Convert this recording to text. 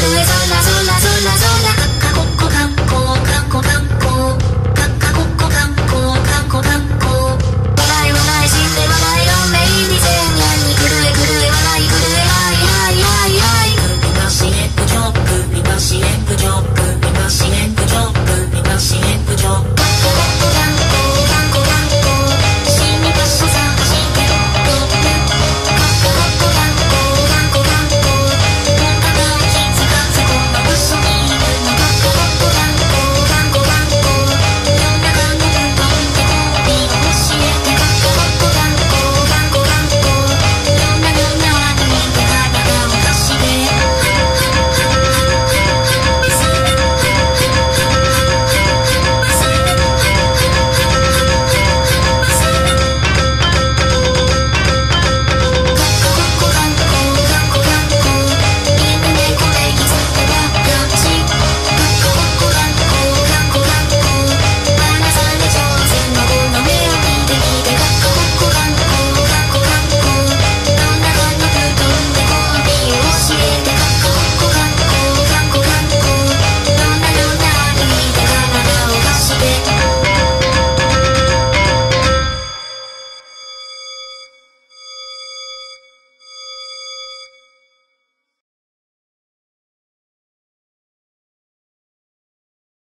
Tú eres la